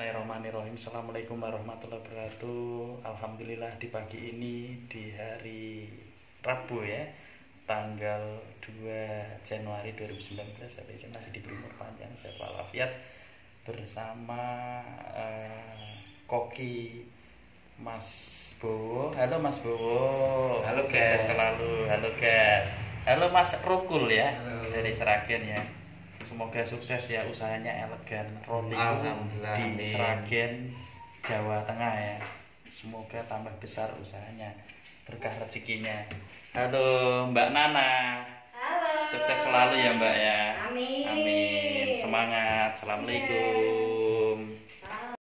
Bismillahirrahmanirrahim. Assalamualaikum warahmatullahi wabarakatuh. Alhamdulillah di pagi ini Di hari Rabu ya Tanggal 2 Januari 2019 Saya masih diberi umur panjang Saya walafiat Bersama uh, Koki Mas Bowo. Halo Mas Bowo. Halo, guys. selalu. Halo guys Halo Mas Rukul ya Halo. Dari Seragen ya Semoga sukses ya usahanya elegan Roni Alhamdulillah, di amin. Seragen Jawa Tengah ya. Semoga tambah besar usahanya, berkah rezekinya. Halo Mbak Nana, Halo. sukses selalu ya Mbak ya. Amin. Amin. Semangat. Assalamualaikum.